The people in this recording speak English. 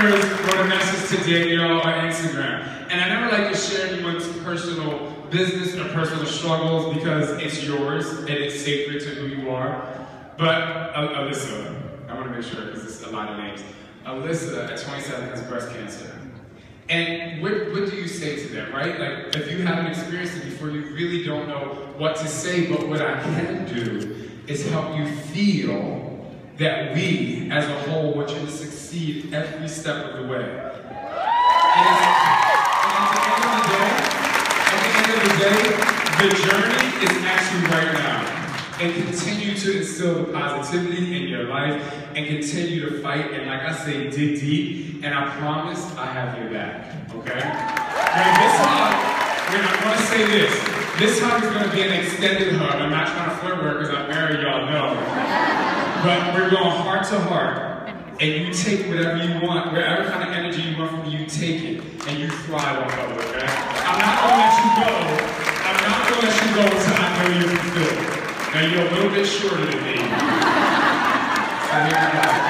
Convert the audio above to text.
members wrote a message to Danielle on Instagram. And I never like to share anyone's personal business or personal struggles because it's yours and it's sacred to who you are. But Alyssa, I want to make sure because it's a lot of names. Alyssa at 27 has breast cancer. And what, what do you say to them, right? Like, if you haven't experienced it before, you really don't know what to say. But what I can do is help you feel that we, as a whole, want you to succeed every step of the way. And, at the end of the day, at the end of the day, the journey is actually right now and continue to instill the positivity in your life and continue to fight and like I say, dig deep and I promise I have your back. Okay? Now this hug, we're not gonna say this. This hug is gonna be an extended hug. I'm not trying to flirt because I'm married, y'all know. But we're going heart to heart and you take whatever you want, whatever kind of energy you want from me, you take it, and you thrive off of it, okay? I'm not gonna let you go. I'm not gonna let you go until I know you're fulfilled. Now you're a little bit shorter than me. So here we go.